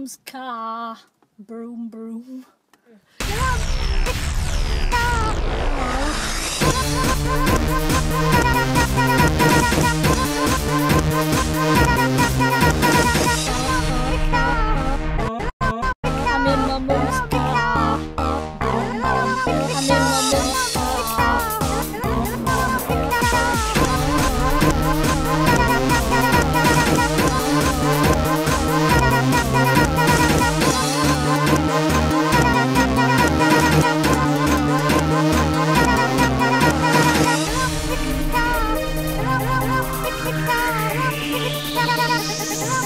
mom's car. Broom, broom. I'm in my mom's car. I'm in Oh!